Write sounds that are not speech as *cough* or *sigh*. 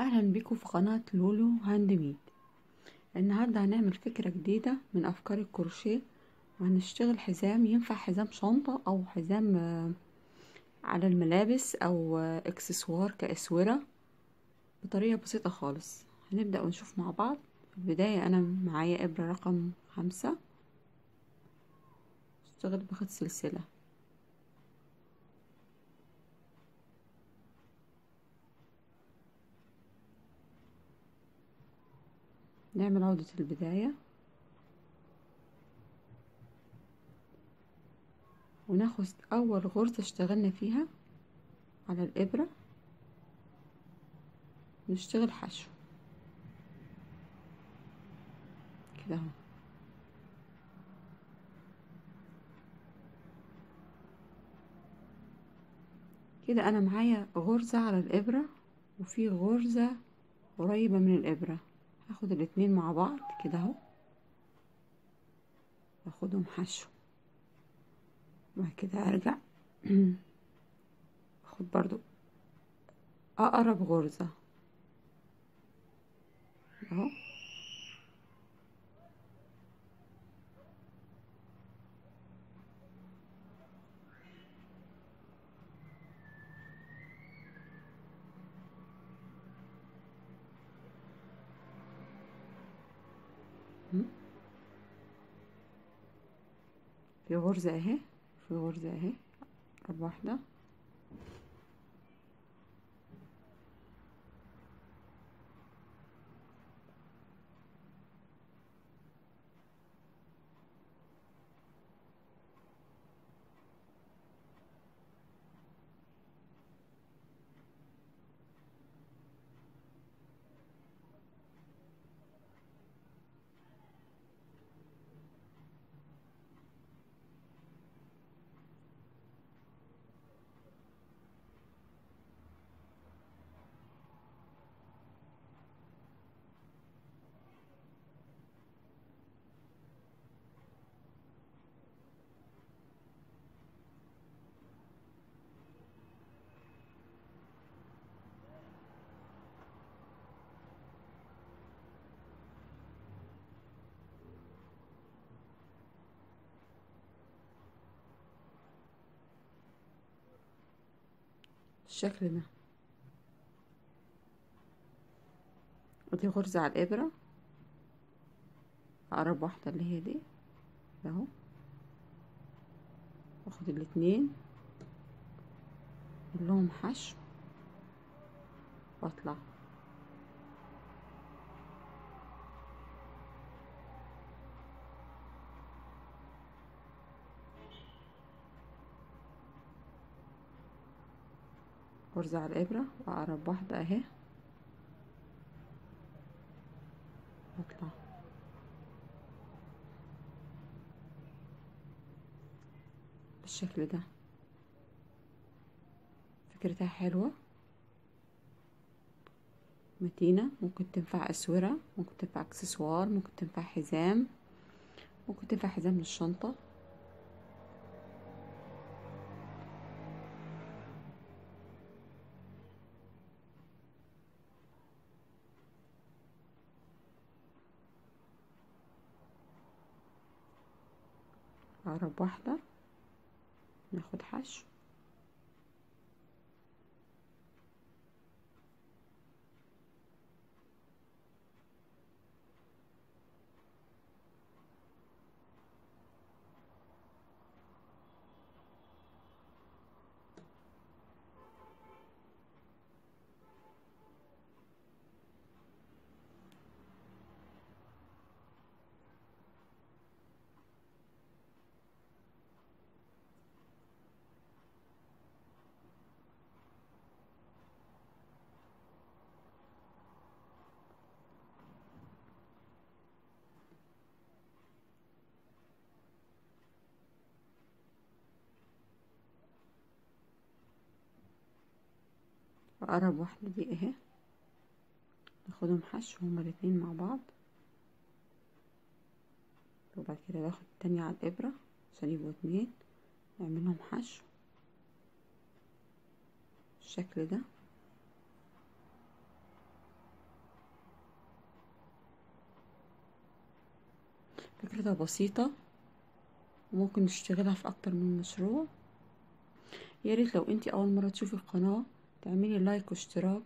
أهلا بيكم في قناة لولو handmade النهاردة هنعمل فكرة جديدة من أفكار الكروشيه. وهنشتغل حزام ينفع حزام شنطة أو حزام آه، على الملابس أو آه، إكسسوار كأسورة بطريقة بسيطة خالص. هنبدأ ونشوف مع بعض. في البداية أنا معايا إبرة رقم خمسة. اشتغل بخيط سلسلة. نعمل عقدة البداية. وناخد أول غرزة اشتغلنا فيها على الإبرة. نشتغل حشو. كده أهو. كده أنا معايا غرزة على الإبرة وفي غرزة قريبة من الإبرة. هاخد الاتنين مع بعض كده اهو. واخدهم حشو. وبعد كده ارجع. *clears throat* اخد برضو اقرب غرزة. اهو. في غرزة أهي في غرزة أهي واحدة. بالشكل ده. ودي غرزة على الإبرة. أقرب واحدة اللي هي دي. أهو. واخد الاتنين. كلهم حشو. واطلع. غرزة على الإبرة وأقرب واحدة أهي. واطلع بالشكل ده. فكرتها حلوة. متينة. ممكن تنفع أسورة. ممكن تنفع إكسسوار. ممكن تنفع حزام. ممكن تنفع حزام للشنطة. أقرب واحدة. ناخد حشو اقرب واحدة دي اهي ناخدهم حشو هما الاتنين مع بعض. وبعد كده باخد التانية على الإبرة عشان يبقوا اتنين. نعملهم حشو. بالشكل ده. فكرتها بسيطة. وممكن تشتغلها في أكتر من مشروع. ياريت لو انتي أول مرة تشوفي القناة تعملي لايك واشتراك.